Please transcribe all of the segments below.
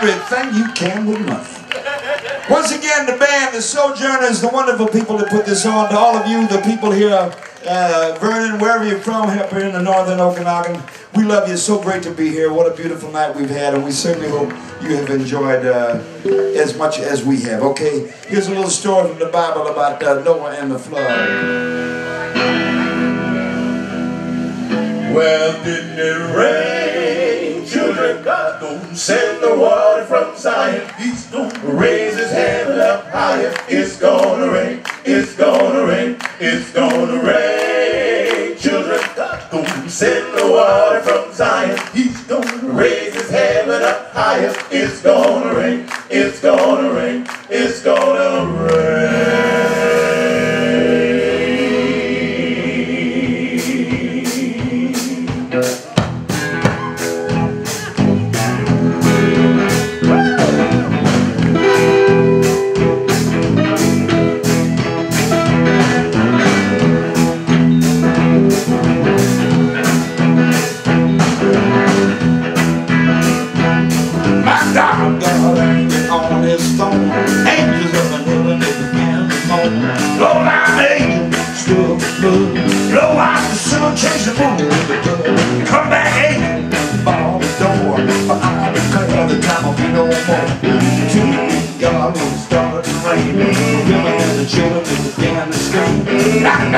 everything you can with money. Once again, the band, the Sojourners, the wonderful people that put this on, to all of you, the people here, uh, Vernon, wherever you're from, up here in the northern Okanagan, we love you. It's so great to be here. What a beautiful night we've had, and we certainly hope you have enjoyed uh, as much as we have. Okay, here's a little story from the Bible about uh, Noah and the flood. Well, didn't it rain? Children, God gonna send the water from Zion. He's gonna raise his hand up higher. It's gonna rain. It's gonna rain. It's gonna rain. The. Come back, angel, bar the door. For I declare the time will be no more. To God it started to rain. Women and the children, scream. Knocking on the windows,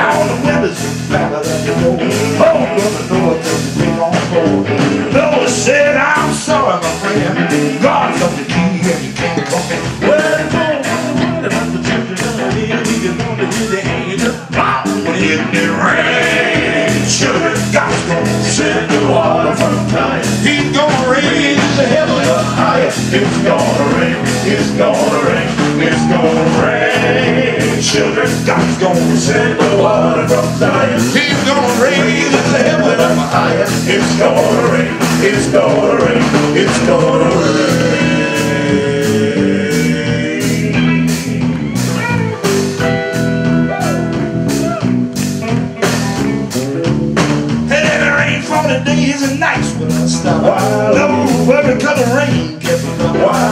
It's gonna rain. It's gonna rain. It's gonna rain. Children, God's gonna send the water from Zion. He's gonna rain the heaven up higher. It's gonna rain. It's gonna rain. The days and nights when I stop. No, every color rain kept.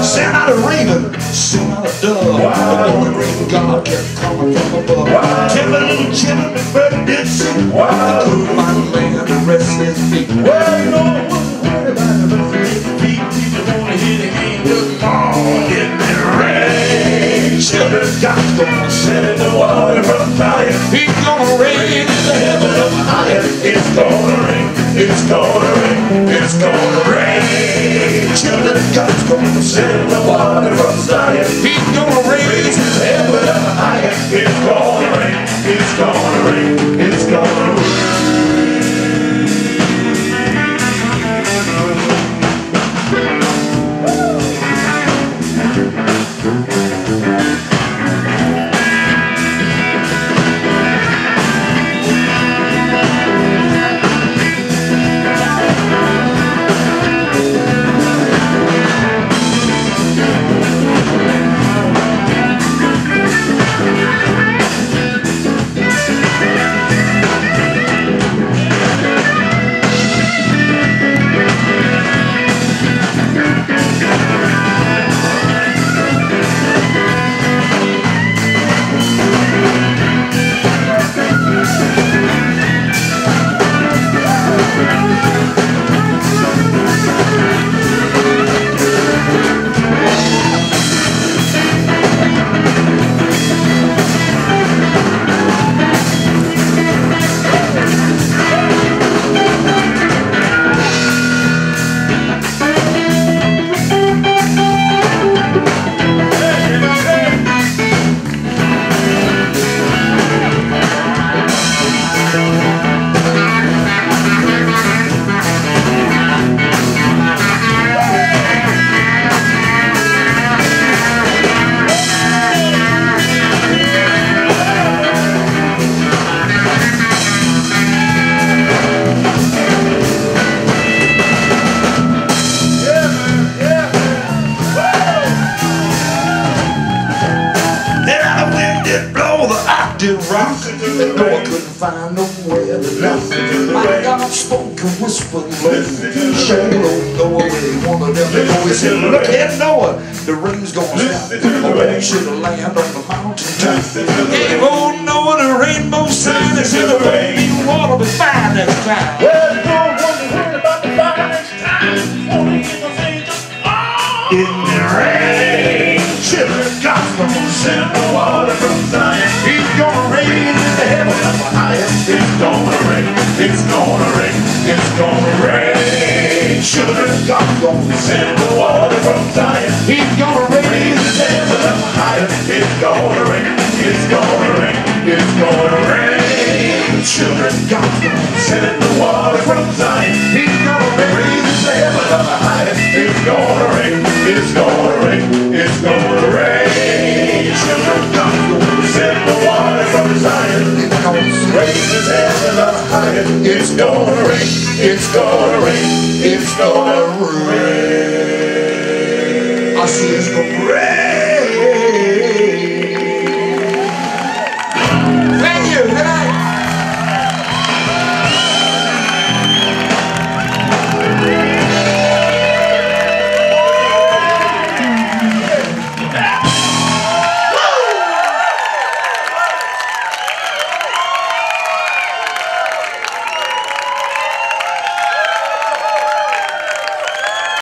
Send out a raven, send out a dove. The Lord rain God kept coming from above. Tell a little children the bird did sing. I couldn't find land to rest his feet. Well, you know, I wasn't worried about the rest of his feet. People wanna hear the angels Oh, in the rain, children, God's gonna send send the water from Zion. He's gonna rain in the heaven up higher. It's gonna rain. It's gonna rain. It's gonna rain. Children, God's gonna send the water from Zion. No, I couldn't find nowhere to knock. My God spoke and whispered low. Don't know where one of them. He said, look here, Noah, the rain's gonna stop. I want you to land on the mountain top. Gave old Noah the rainbow sign and said the rain water be fine next time. Gonna send the water from Zion. He's gonna. Raise his hands up higher. It's gonna rain. It's gonna rain. It's gonna rain. Children, God's gonna Send the water from Raise his hands up higher. It's gonna rain. It's gonna rain. It's gonna rain. I see it's gonna rain.